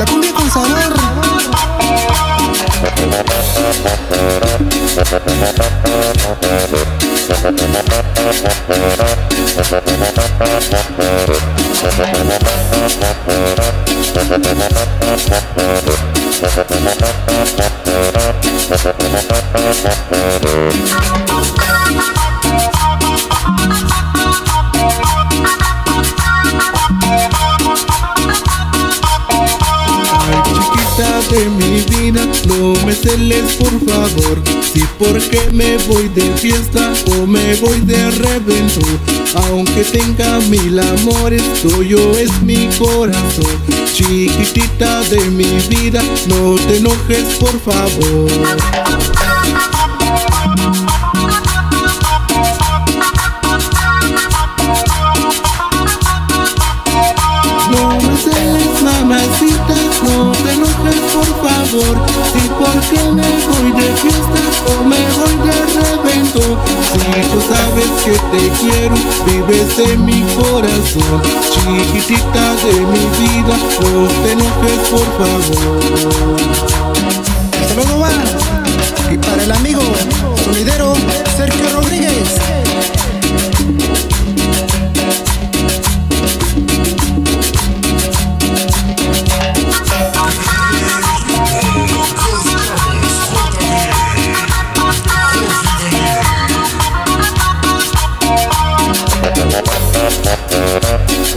La cumbia con sabor. De mi vida, no me celes por favor. Si porque me voy de fiesta o me voy de revento. Aunque tenga mil amores, tuyo es mi corazón. Chiquitita de mi vida, no te enojes por favor por favor. Si porque me voy de fiesta o me voy de revento Si tú sabes que te quiero, vives en mi corazón. Chiquitita de mi vida, no te enojes por favor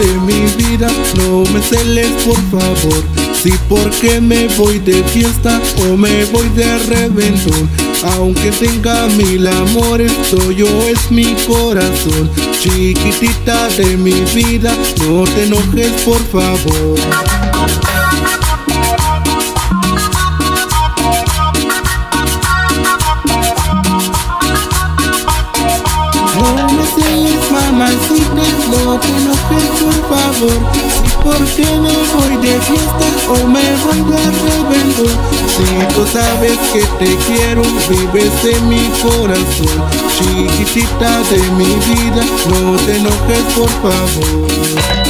de mi vida, no me celes por favor. Si porque me voy de fiesta o me voy de reventón. Aunque tenga mil amores, tuyo es mi corazón. Chiquitita de mi vida, no te enojes por favor celes, mamacita, no te enojes por favor Si porque me voy de fiesta o me voy de revento Si tú sabes que te quiero, vives en mi corazón. Chiquitita de mi vida, no te enojes por favor